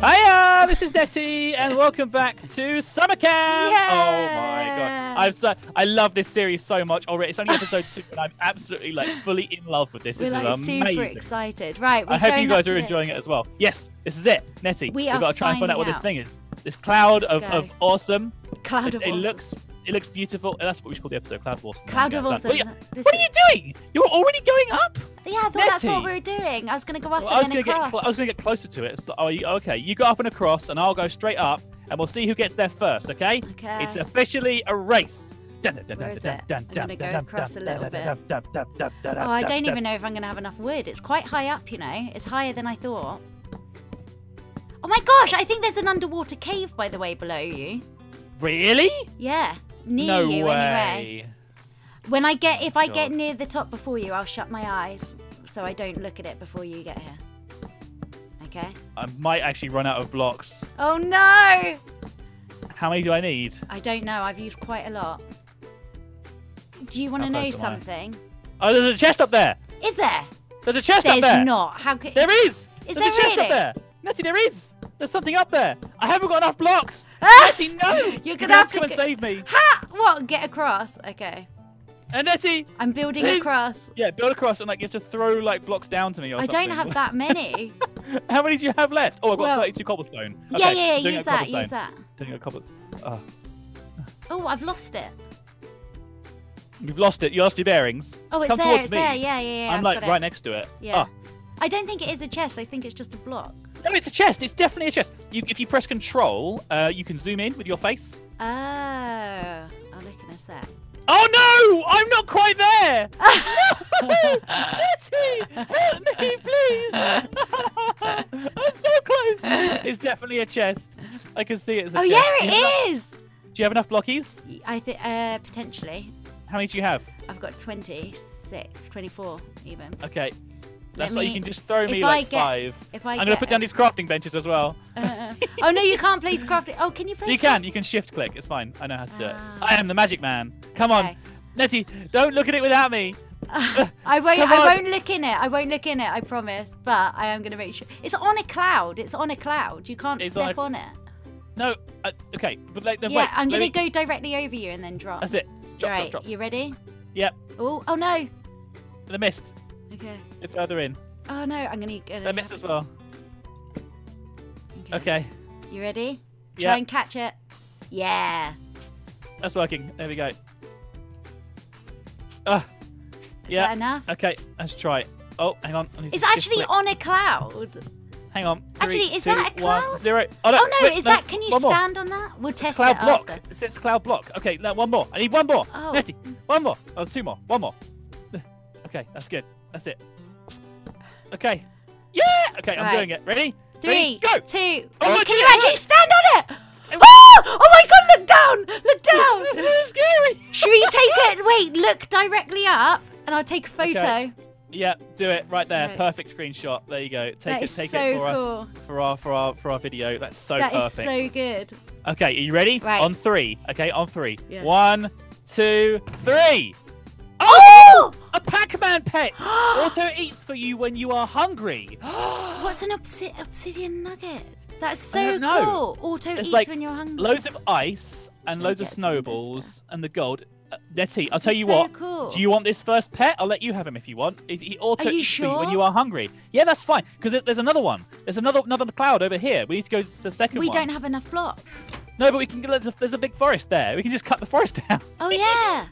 Hiya, this is Netty, and welcome back to Summer Camp. Yeah. Oh my god, I'm so I love this series so much already. It's only episode two, and I'm absolutely like fully in love with this. We're this like is super excited. Right, we're I hope you guys are enjoying it as well. Yes, this is it, Netty. We We've got to try and find out what this thing is. This cloud of, of awesome. Cloud It, of it Awesome. looks it looks beautiful. That's what we should call the episode. Cloud of awesome. Cloud of. Awesome. What, are you- what are you doing? You're already going up. Yeah, I thought that's what we were doing. I was going to go up Well, I was and gonna get across. cl- I was gonna get closer to it. So, oh, you, okay. You go up and across, and I'll go straight up, and we'll see who gets there first. Okay? Okay. It's officially a race. Where Where is it? I'm gonna go across a little bit. Oh, I don't even know if I'm going to have enough wood. It's quite high up, you know. It's higher than I thought. Oh my gosh, I think there's an underwater cave, by the way, below you. Really? Yeah, near no you way. anyway. When I get, if I get near the top before you, I'll shut my eyes so I don't look at it before you get here. Okay. I might actually run out of blocks. Oh no! How many do I need? I don't know. I've used quite a lot. Do you want to know I? something? Oh, there's a chest up there. Is there? There's a chest up there. There's not. How could? There is. Is there's there a chest really? up there. Netty, there is. There's something up there. I haven't got enough blocks. Ah! Netty, no. You're gonna gonna have have to come and save me. Ha! What? Get across. Okay. And Netty, I'm building Please. cross. yeah, build across and like you have to throw like blocks down to me or I something. don't have that many. How many do you have left? Oh, I've got Well- 32 cobblestone. yeah, Okay, yeah, yeah. doing Use that. Use that. Doing a cobble. Oh, Oh, I've lost it. you've lost it. You lost your bearings. Oh, it's Come there. towards It's me. there. Yeah, yeah, yeah. I'm I've like right next to it. Yeah. Oh, I don't think it is a chest. I think it's just a block. no, it's a chest. It's definitely a chest. You, if you press Control, uh, you can zoom in with your face. Oh, I'll look in a sec. Oh no! I'm not quite there. Netty, help me, please. I'm so close. It's definitely a chest. I can see it as a Oh chest. yeah, Do you have enough- it is. Do you have enough blockies? I think uh, potentially. How many do you have? I've got 26, 24 even. Okay. That's why me- you can just throw me if like get- five. If I I'm gonna put down these crafting benches as well. Uh, oh no, you can't place crafting. Oh, can you place? You can. You can shift click. It's fine. I know how to do it. Ah. I am the magic man. Come on, Okay. Netty. Don't look at it without me. I won't. I won't look in it. I won't look in it. I promise. But I am gonna make sure it's on a cloud. It's on a cloud. You can't It's on step a- on, it. No. Uh, okay. But like, no, yeah, wait. I'm gonna me- go directly over you and then drop. That's it. Drop, right, drop, drop. you ready? Yep. Oh, oh no. The mist. Okay. Bit further in. Oh no, I'm gonna. gonna The mist as well. Okay. You ready? Try Yeah. and catch it. Yeah. That's working. There we go. Ah. Is Yeah. that enough? Okay. Let's try it. Oh, hang on. I It's actually click. on a cloud. Hang on. Actually, is two, that a cloud? zero. Oh, no, Oh no, wait, is that? Can you one more. stand on that? We'll It's test cloud it block. after. It says cloud block. Okay, no, one more. I need one more. Oh. Netty, one more. Oh, two more. One more. Okay, that's good. That's it. Okay. Yeah. Okay, I'm doing it. Ready? Three, Ready? Go. two. Oh, look, can you actually works. stand on it? It Oh! oh my god, look down! Look down! This is so scary. Should we take it? Wait, look directly up and I'll take a photo. Okay. Yeah, do it right there. Right. Perfect screenshot. There you go. Take That it. is Take so it for cool. us for our for our for our video. That's so That is perfect. so good. Okay, are you ready? Right. On three. Okay, on three. Yeah. One, two, three. Pac-Man pet. Auto eats for you when you are hungry. What's an obsi- obsidian nugget? That's so cool. Auto It's eats like when you're hungry. Loads of ice and loads of get some of this snowballs and the gold. Uh, Netty, I'll This tell you so what. Cool. Do you want this first pet? I'll let you have him if you want. He, he auto eats for you when you are hungry. Yeah, that's fine. Because there's, there's another one. There's another another cloud over here. We need to go to the second we one. We don't have enough blocks. No, but we can. There's a, there's a big forest there. We can just cut the forest down. Oh yeah.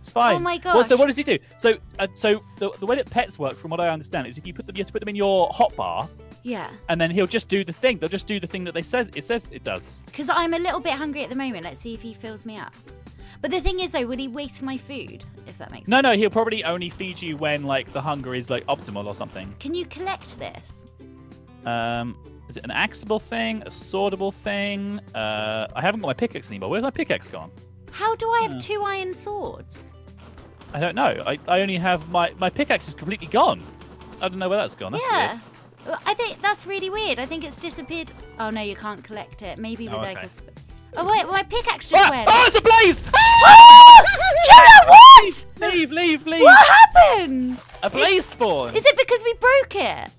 It's fine. Oh my Well, so what does he do? So, uh, so the, the way that pets work, from what I understand, is if you put them, you have to put them in your hot bar, yeah. and then he'll just do the thing. They'll just do the thing that they says it says it does. Because I'm a little bit hungry at the moment. Let's see if he fills me up. But the thing is, though, would he waste my food? If that makes No, sense. no, he'll probably only feed you when like the hunger is like optimal or something. Can you collect this? Um, is it an axeable thing, a swordable thing? Uh, I haven't got my pickaxe anymore. Where's my pickaxe gone? How do I have Yeah. two iron swords? I don't know. I, I only have my my pickaxe is completely gone. I don't know where that's gone. That's yeah. weird. I think that's really weird. I think it's disappeared. Oh no, you can't collect it. Maybe with Oh, like a. Oh wait, my pickaxe just Ah! went. Oh, it's a blaze! Jonah, what? Leave, leave, leave! What happened? A blaze spawn. Is it because we broke it?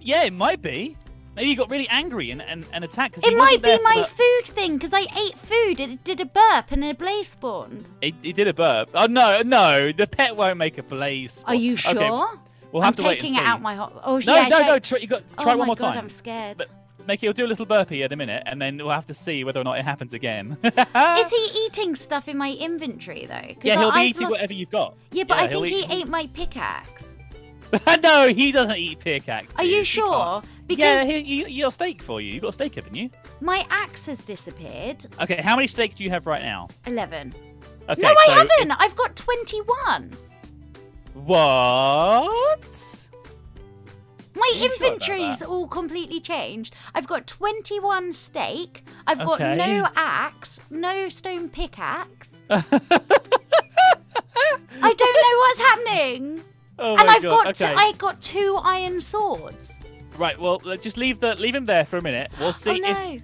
Yeah, it might be. Maybe you got really angry and, and, and attacked. It might be my the... food thing because I ate food and it did a burp and a blaze spawned. It, it did a burp. Oh no, no, the pet won't make a blaze. Spawn. Are you sure? Okay. We'll have I'm to wait and taking see. it out my hot. Oh no, yeah, no, no. Try, you got try oh one more God, time. I'm scared. But make it. You'll do a little burpee in a minute, and then we'll have to see whether or not it happens again. Is he eating stuff in my inventory though? Yeah, he'll I, be I've eating lost... whatever you've got. Yeah, but yeah, I think he ate my pickaxe. no, he doesn't eat pickaxes. Are you sure? Because yeah, he, he, he got a steak for you. You got a steak, haven't you? My axe has disappeared. Okay, how many steaks do you have right now? Eleven. Okay, no, so I haven't. If... I've got twenty-one. What? My inventory's all completely changed. I've got 21 steak. I've got Okay. no axe, no stone pickaxe. I don't know what's happening. Oh and I've God, got okay. two, I got two iron swords. Right, well, just leave the leave him there for a minute. We'll see oh no. if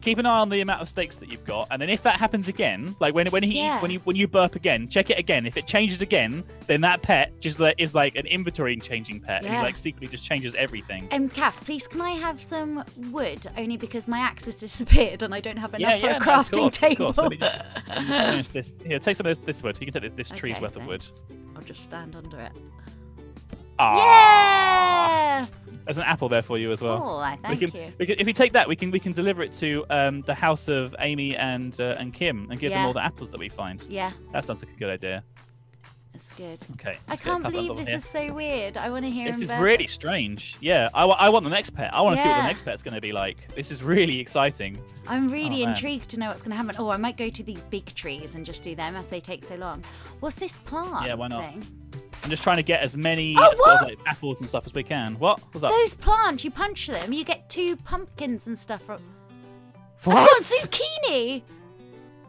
keep an eye on the amount of steaks that you've got, and then if that happens again, like when when he Yeah. eats when you when you burp again, check it again. If it changes again, then that pet just like, is like an inventory changing pet, and Yeah. he like secretly just changes everything. Um, Caff, please can I have some wood? Only because my axe has disappeared and I don't have enough yeah, for a no, crafting of course, table. Of course. Let me just, let me just finish this. Here, take some of this, this wood. You can take this, this tree's Okay, worth of wood. Just stand under it. Ah, Yeah! There's an apple there for you as well. Oh, I we thank can, you. we can, if we take that, we can we can deliver it to um, the house of Amy and uh, and Kim and give them all the apples that we find. Yeah, That sounds like a good idea. That's good. Okay. I can't believe this here. is so weird. I want to hear This him is burp. really strange. Yeah, I, I want the next pet. I want to see what the next pet's going to be like. This is really exciting. I'm really Oh, man. intrigued to know what's going to happen. Oh, I might go to these big trees and just do them as they take so long. What's this plant Yeah, why not? thing? I'm just trying to get as many Oh, sort of like apples and stuff as we can. What? What's up? Those plants, you punch them, you get two pumpkins and stuff from. I've got What? zucchini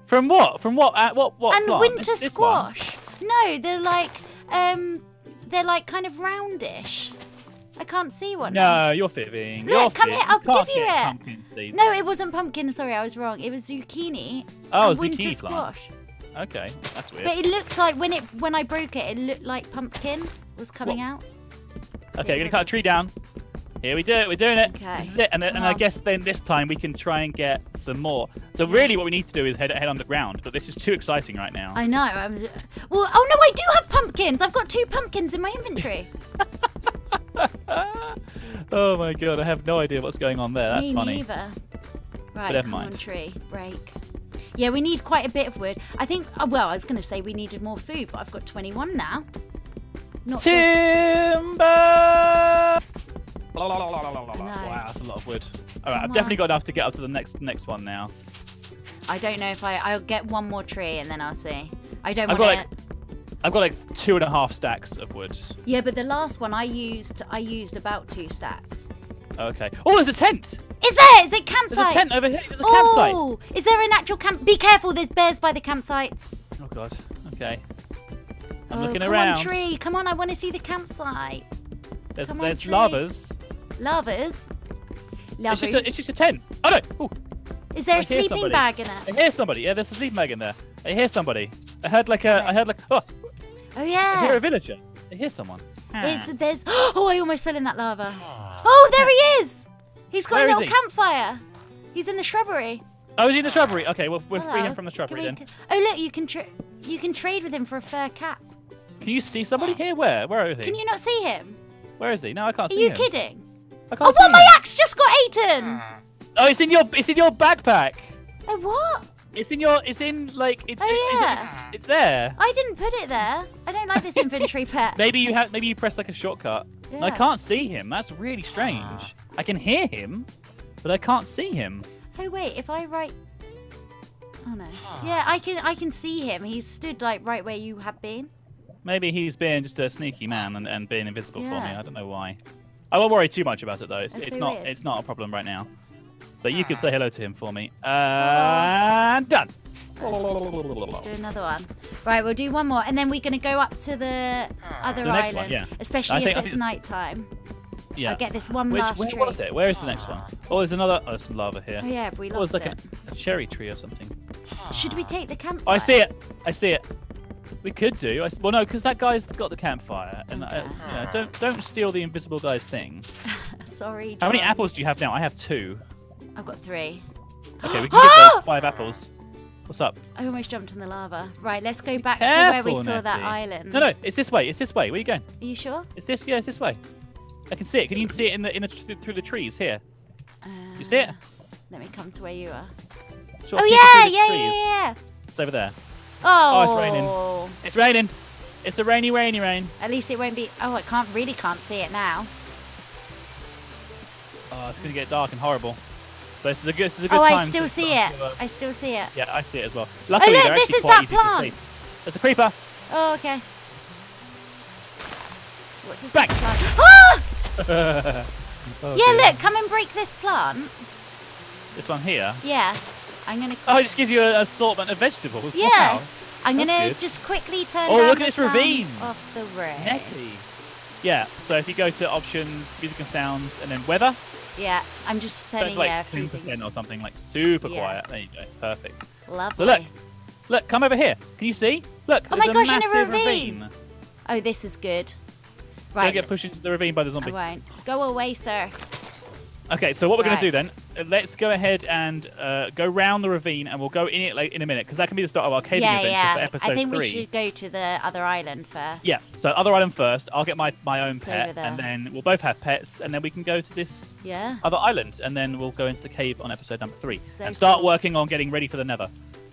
From what? From what? Uh, what? What? and plant? winter This- this one? squash. No, they're like um, they're like kind of roundish. I can't see one. now. No, you're fibbing. Look, you're come here, I'll give you it. pumpkin. No, it wasn't pumpkin. Sorry, I was wrong. It was zucchini. Oh, and winter zucchini plant. squash. Okay, that's weird. But it looked like when it when I broke it, it looked like pumpkin was coming What? out. Okay, we're gonna cut a tree down. Here we do it. We're doing it. Okay. This is it. And, then, and I guess then this time we can try and get some more. So really, what we need to do is head head underground. But this is too exciting right now. I know. I'm, well, oh no, I do have pumpkins. I've got two pumpkins in my inventory. oh my god, I have no idea what's going on there. That's Me funny. neither. Right, never come on, mind. tree, break. Yeah, we need quite a bit of wood. I think. Oh, well, I was going to say we needed more food, but I've got 21 now. Not just. Timber. Wow, that's a lot of wood. All right, I've definitely got enough to get up to the next next one now. I don't know if I. I'll get one more tree and then I'll see. I don't want like I've got like two and a half stacks of wood. Yeah, but the last one I used, I used about two stacks. Okay. Oh, there's a tent. Is there? Is it campsite? There's a tent over here. There's a campsite. Oh, is there an actual camp? Be careful, there's bears by the campsites. Oh god. Okay. I'm oh, looking come around. on, tree. Come on, I want to see the campsite. There's Come there's tree. lavas. Lovers. It's just a, it's just a tent. Oh no. Ooh, Is there I a sleeping somebody. bag in it? I it? hear somebody. Yeah, there's a sleeping bag in there. I hear somebody. I heard like a. I heard like. Oh, Oh I hear a villager. I hear someone. There's, there's. Oh, I almost fell in that lava. Ah. Oh, there he is. He's got Where a little he? campfire. He's in the shrubbery. Oh, is he in the shrubbery? Okay, well we'll free him from the shrubbery Can then. we- Oh look, you can tra- you can trade with him for a fur cap. Can you see somebody here? Where? Where is he? Can you not see him? Where is he? No, I can't Are see him. Are you him. kidding? I Oh, can't see what? My axe just got eaten. Oh, it's in your. It's in your backpack. Oh what? It's in your. It's in like. It's. Oh, it's, yeah. it's, it's there. I didn't put it there. I don't like this inventory pet. Maybe you have. Maybe you pressed like a shortcut. And I can't see him. That's really ah. strange. I can hear him, but I can't see him. Oh wait, if I write. Oh no. Ah. Yeah, I can I can see him. He's stood like right where you have been. Maybe he's being just a sneaky man and, and being invisible for me. I don't know why. I won't worry too much about it though. It's, it's so not. weird. It's not a problem right now. But you could ah. say hello to him for me. And done. Let's do another one. Right, we'll do one more, and then we're gonna go up to the ah. other The island. one, yeah. Especially I if it's think it's- night time. Yeah. I'll get this one Which, last where tree. was it? Where is the next one? Ah. Oh, there's another. Oh, there's some lava here. Oh yeah, we oh, was lost like it? a, a cherry tree or something? Should we take the campfire? Oh, I see it. I see it. We could do. I s well, no, because that guy's got the campfire, and I, Okay. you know, don't don't steal the invisible guy's thing. sorry. John. How many apples do you have now? I have two. I've got three. Okay, we can get those five apples. What's up? I almost jumped in the lava. Right, let's go back Careful, to where we saw Netty. that island. No, no, it's this way. It's this way. Where are you going? Are you sure? It's this. Yeah, it's this way. I can see it. Can you see it in the in the through the trees here? Uh, You see it? Let me come to where you are. Sure, oh yeah, yeah, trees. yeah, yeah. It's over there. Oh, it's raining. It's raining. It's a rainy, rainy rain. At least it won't be. Oh, I can't really can't see it now. Oh, it's gonna get dark and horrible. But this is a good. This is a good Oh, time. I still see it. to, uh, I still see it. yeah, I see it as well. Luckily, look, they're this is that plant. There's a creeper. Oh, okay. What does Bang. this plant? Ah! Oh, Yeah, dear. look, come and break this plant. This one here. Yeah, I'm gonna. Oh, it just gives you an assortment of vegetables. Yeah. Wow. I'm that's gonna good. just quickly turn Oh, look at this ravine. Off the rain. Netty. Yeah, so if you go to options, music and sounds, and then weather, Yeah, I'm just turning yeah, like a 10% things. or something, like super Yeah. quiet. There you go. Perfect. Lovely. So look, Look, come over here. Can you see? Look, Oh my gosh, a in a massive ravine. Oh, this is good. Right. Don't get pushed into the ravine by the I zombie. won't. Go away, sir. Okay, so what we're Right. going to do then, uh, let's go ahead and uh, go round the ravine, and we'll go in it like, in a minute, because that can be the start of our caving yeah, adventure yeah. for episode I think three. we should go to the other island first. Yeah, so other island first. I'll get my, my own It's pet, and then we'll both have pets, and then we can go to this Yeah. other island, and then we'll go into the cave on episode number three, So and start cool. working on getting ready for the Nether.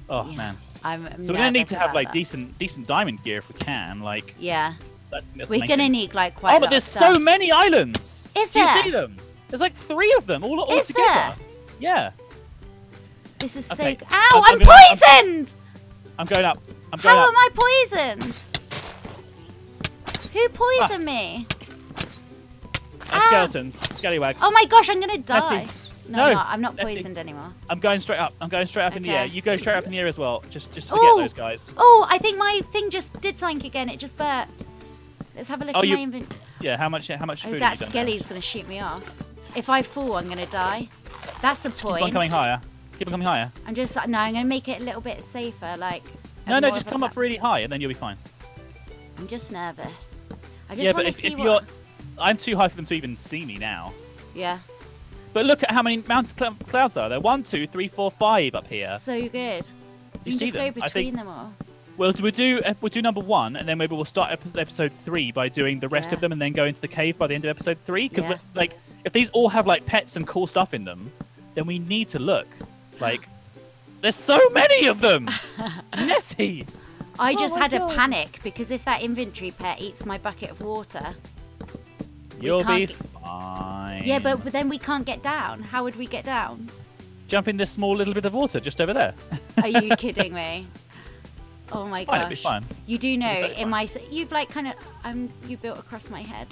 Oh Yeah. man! I'm, So we're gonna need to have like that. decent decent diamond gear if we can. Like Yeah. that's, that's We're gonna need like quite. Oh, but there's so many islands. Is Do you there? see them? There's like three of them all, all Is together. there? Yeah. This is Okay. so. Ow! I'm I'm, I'm- poisoned. I'm going up. I'm going How up. am I poisoned? Who poisoned me? Uh, skeletons, scallywags. Oh my gosh, I'm gonna die. Netty. No, No, I'm not. I'm not Netty. poisoned anymore. I'm going straight up. I'm going straight up in the air. You go straight up in the air as well. Just just forget Oh. those guys. Oh, I think my thing just did something again. It just burped. Let's have a look Oh, at you- my inventory. Yeah. How much? How much Oh, food? that have you done skelly's gonna shoot me off. If I fall, I'm gonna die. That's the now? Keep on point. coming higher. Keep on coming higher. I'm just like, no. I'm gonna make it a little bit safer. Like. No, no, just come up really high, and then you'll be fine. I'm just nervous. I just yeah, want but to if, see if what. you're, I'm too high for them to even see me now. Yeah. But look at how many mountain cl- clouds there are. There one, two, three, four, five up here. So good. You You see just them? go between think them all. we'll, we'll do uh, we'll do number one, and then maybe we'll start episode three by doing the rest Yeah. of them, and then go into the cave by the end of episode three. Because Yeah. like, if these all have like pets and cool stuff in them, then we need to look. Like, there's so many of them. Netty. I Oh just my had God. a panic because if that inventory pet eats my bucket of water, You'll be get- fine. yeah, but, but then we can't get down. How would we get down? jump in this small little bit of water just over there. Are you kidding me? Oh my Fine, it'll gosh! be fine. You do know in fine. my you've like kind of um you built across my head.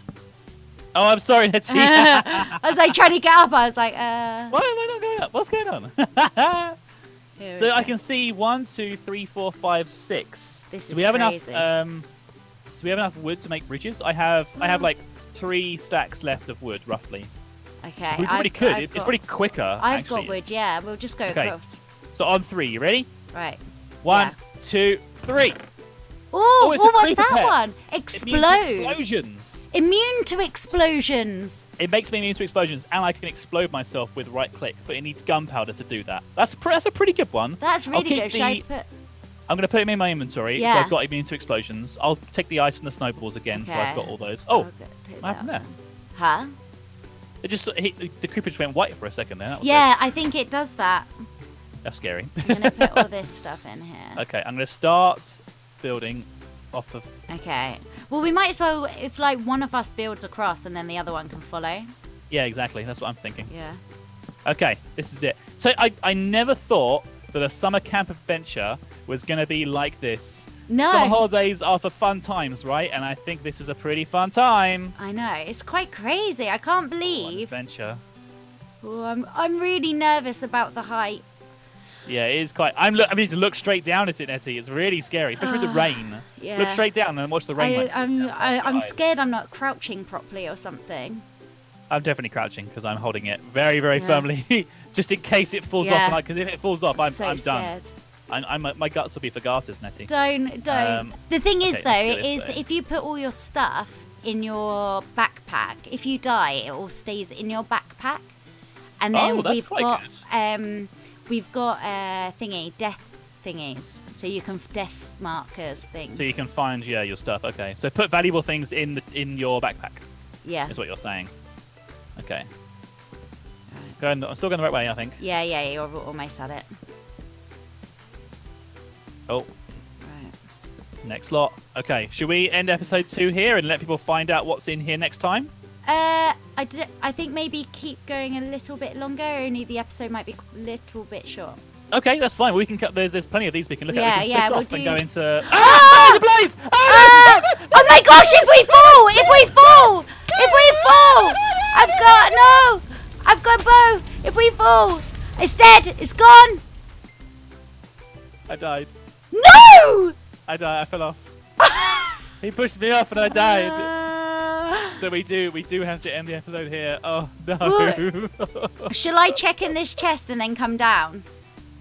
Oh, I'm sorry, Netty. I was like trying to get up. I was like, uh. Why am I not going up? What's going on? so I can see one, two, three, four, five, six. two, tee, four, five, six. This do we have crazy. enough? Um, do we have enough wood to make bridges? I have. I have like three stacks left of wood, roughly. Okay, we probably I've, could. I've got, it's pretty quicker. I've actually. got wood. Yeah, we'll just go Okay. across. So on three, you ready? Right. One, Yeah. two, three. Oh, oh a what was that pet. one? Explode. explosions. Immune to explosions. It makes me immune to explosions, and I can explode myself with right click, but it needs gunpowder to do that. That's that's a pretty good one. That's really good. Should I put... I'm going to put them in my inventory, so I've got immune to explosions. I'll take the ice and the snowballs again, so I've got all those. Oh, what happened there? Huh? it just he, the creeper just went white for a second there. Yeah, I think it does that. that's scary. I'm gonna put all this stuff in here. okay, I'm going to start building off of. Okay. Well, we might as well if like one of us builds across and then the other one can follow. Yeah, exactly. That's what I'm thinking. Yeah. Okay, this is it. So I I never thought that a summer camp adventure was going to be like this. No. Summer holidays are for fun times, right? And I think this is a pretty fun time. I know. It's quite crazy. I can't believe. adventure. Oh, I'm I'm really nervous about the height. Yeah, it is quite. I'm. Look, I need to look straight down at it, Netty. It's really scary, especially with the rain. Yeah. Look straight down and watch the rain. I, like, I'm I, I'm scared I'm not crouching properly or something. I'm definitely crouching because I'm holding it very, very Yeah. firmly, just in case it falls Yeah. off. Because if it falls off, I'm, so I'm done. scared. I'm, I'm, my guts will be for garters, Netty. Don't don't. Um, the thing is okay, though, let's go this is way. if you put all your stuff in your backpack. If you die, it all stays in your backpack. And then Oh, that's we've quite got good. um we've got uh thingy death thingies, so you can death markers things. So you can find yeah your stuff. Okay, so put valuable things in the, in your backpack. yeah Is what you're saying. Okay. Going, I'm still going the right way, I think. yeah yeah you're almost at it. Oh, Right. next lot. Okay, should we end episode two here and let people find out what's in here next time? Uh, I, d- I think maybe keep going a little bit longer. Only the episode might be a little bit short. Okay, that's fine. We can cut. There's, there's plenty of these we can look Yeah, at. We can yeah, split we'll off and go into. Ah! Ah! There's a blaze! Ah! Ah! Oh my gosh! If we fall, if we fall, if we fall, I've got no. I've got bow. If we fall, it's dead. It's gone. I died. No. I died. I fell off. he pushed me off and I died. So we do. We do have to end the episode here. Oh no. Shall I check in this chest and then come down?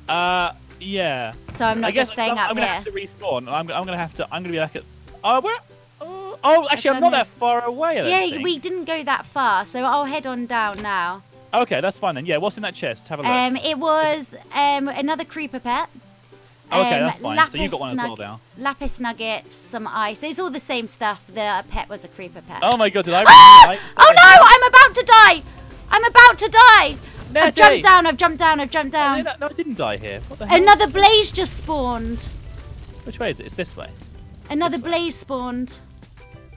uh, yeah. So I'm not I guess just staying I'm, up I'm gonna here. have to respawn. I'm, I'm gonna have to. I'm gonna be back at. Oh, where? Oh, oh actually, I'm not that far away. Yeah, think. we didn't go that far, so I'll head on down now. Okay, that's fine then. Yeah, what's in that chest? Have a look. Um, it was um another creeper pet. Okay, um, that's fine. So you've got one as well lapis now. Lapis nuggets, some ice. It's all the same stuff. The pet was a creeper pet. Oh my god, did I? Ah! Oh no! I'm about to die! I'm about to die! I've jumped down, I've jumped down, I've jumped down. no, no, I didn't die here. What the hell? Another blaze just spawned. Which way is it? It's this way. Another This way. blaze spawned.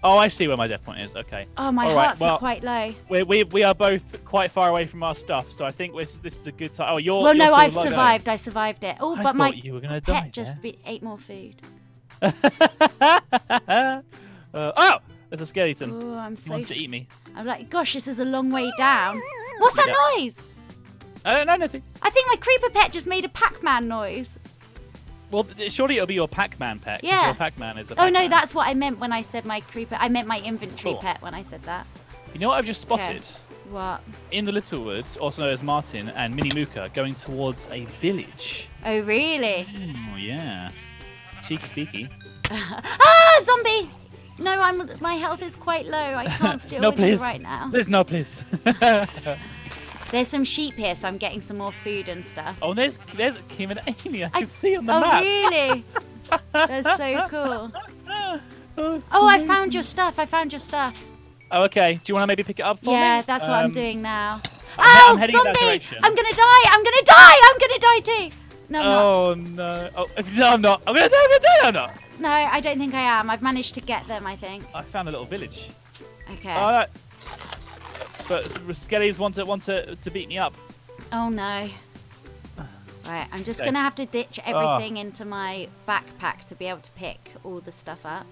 Oh, I see where my death point is. Okay. Oh, my All right, hearts well- are quite low. We, we, we are both quite far away from our stuff, so I think this, this is a good time. Oh, you're. well, you're no, I've survived. I survived it. Oh, I but thought my you were gonna die. pet just be- ate more food. uh, oh, there's a skeleton. Oh, I'm He wants to eat me. I'm like, gosh, this is a long way down. What's that Yeah. noise? I don't know, Netty. I think my creeper pet just made a Pac-Man noise. Well, surely it'll be your Pac-Man pet. Yeah. Your Pac-Man is a. Oh no, that's what I meant when I said my creeper. I meant my inventory Cool. pet when I said that. You know what I've just spotted? What? In the Little Woods, also known as Martyn and MiniMuka, going towards a village. Oh really? Oh yeah. Cheeky speaky. ah, zombie! No, I'm. My health is quite low. I can't deal no, with please. it right now. Please, no, please. There's some sheep here, so I'm getting some more food and stuff. oh, there's there's Kim and Amy. I I- can see on the oh map. really? That's so cool. oh, Oh, I found your stuff. I found your stuff. Oh, okay. Do you want to maybe pick it up for me? yeah, that's what I'm Um, doing now. I'm I'm Oh, heading zombie! I'm gonna die! I'm gonna die! I'm gonna die too! No, I'm not. Oh no! Oh, no, I'm not. I'm gonna die. I'm gonna die. I'm not. No, I don't think I am. I've managed to get them, I think. I found a little village. Okay. Oh. But s- skellies want to want to to beat me up. Oh no. Right, I'm just Okay. gonna have to ditch Ah. everything into my backpack to be able to pick all the stuff up.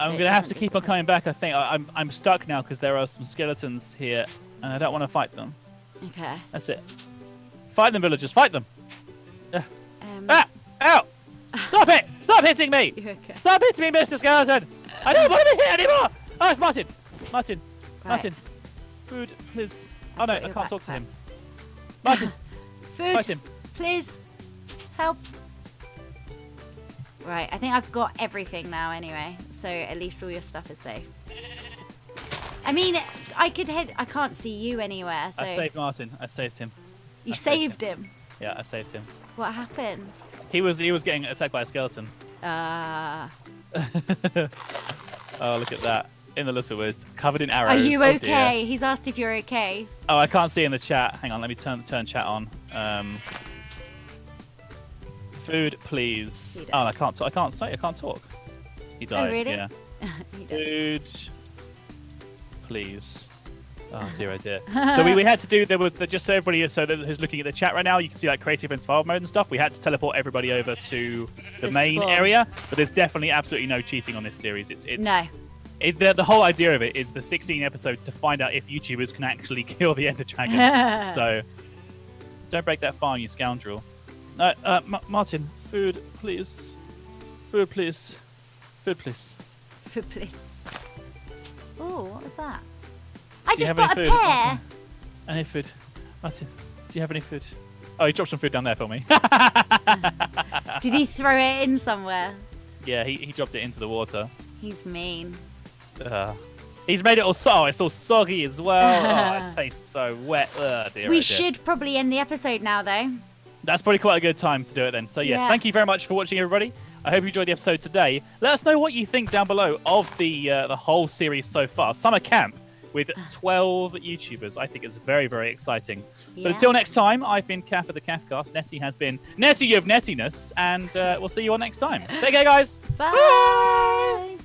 I'm so gonna have to keep on coming back. I think I, I'm I'm stuck now because there are some skeletons here, and I don't want to fight them. Okay. That's it. Fight them, villagers. Fight them. Um, Ah! Ow! Stop it! Stop hitting me! okay? Stop hitting me, Mr. Skeleton! I don't want to be hit anymore! Oh, it's Martyn! Martyn! Right. Martyn! Food, please. Oh no, I can't talk to him. Martyn! Food, him! please. Help. Right, I think I've got everything now anyway, so at least all your stuff is safe. I mean, I could head. I can't see you anywhere, so I saved Martyn. I saved him. you saved saved him. Yeah, I saved him. What happened? He was he was getting attacked by a skeleton. Uh, Oh, look at that. In the little woods, covered in arrows. are you Oh, dear. okay? He's asked if you're okay. Oh, I can't see in the chat. Hang on, let me turn turn chat on. Um, food, please. Oh. I can't. Talk. I can't say. I can't talk. He died. Oh, really? Yeah. Food, please. Oh dear, oh dear. so we, we had to do there was just so everybody so that who's looking at the chat right now, you can see like creative and survival mode and stuff. We had to teleport everybody over to the, The main spawn. area, but there's definitely absolutely no cheating on this series. It's it's no. It, the, the whole idea of it is the 16 episodes to find out if YouTubers can actually kill the Ender Dragon. so don't break that farm, you scoundrel. Uh, uh, Ma- Martyn, food, please. Food, please. Food, please. Food, please. Oh, what was that? I Do just got a food, pear. Martyn? Any food? Martyn, do you have any food? Oh, he dropped some food down there for me. Did he throw it in somewhere? yeah, he, he dropped it into the water. He's mean. Uh, He's made it all so. Oh, it's all soggy as well. oh, it tastes so wet. Ugh, dear, we oh, should probably end the episode now, though. That's probably quite a good time to do it then. So yes, Yeah. thank you very much for watching, everybody. I hope you enjoyed the episode today. Let us know what you think down below of the uh, the whole series so far. Summer camp with 12 YouTubers. I think it's very very exciting. Yeah. But until next time, I've been Caff of the Caffcast. Netty has been Netty of Nettiness, and uh, we'll see you all next time. Take care, guys. Bye.